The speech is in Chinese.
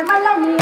怎么了你